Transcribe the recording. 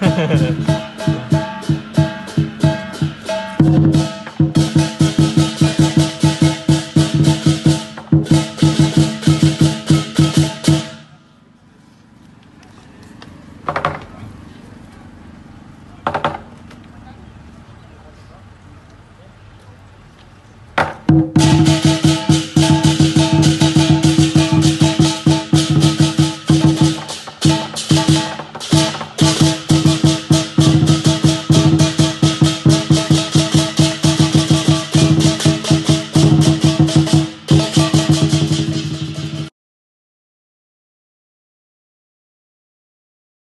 Ha ha ha.